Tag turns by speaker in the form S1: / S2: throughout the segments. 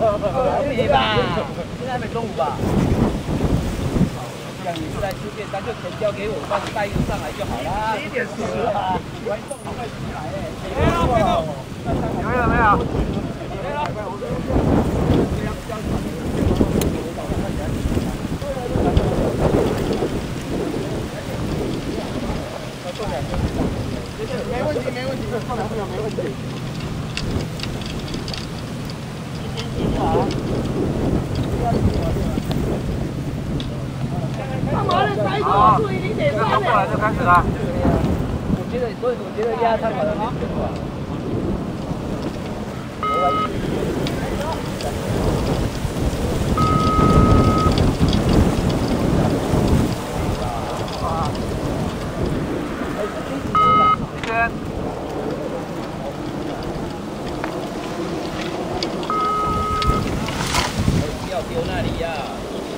S1: 可以吧？现在还没中午吧？这样你出来吃便当，就钱交给我，帮你带一路上来就好了。十一点四十了，晚上你快起来哎！
S2: 有没有？没有。
S1: 没问题，没问题，放两秒没问题。
S3: 干嘛呢？塞多
S2: 过来就开始了。
S1: 我觉得，所以我觉得压他可能没结果。
S2: 一边。
S1: 那里呀！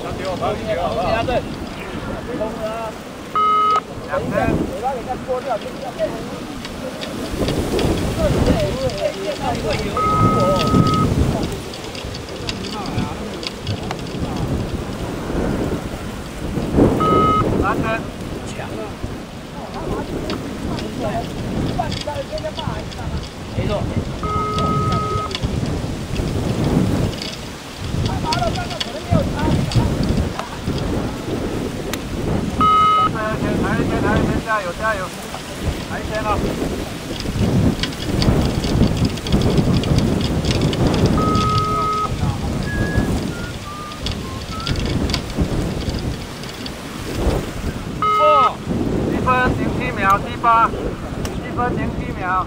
S2: 要丢，把你丢好不好？
S1: 压对，啊！
S2: 两边。
S1: 嘴巴给它脱掉，就是要变成。对对对，那里会有我。
S2: 安全。
S1: 强啊！没错。
S2: 抬一加油，加油！抬一天了。过，一分零七秒，七八，一分零七秒。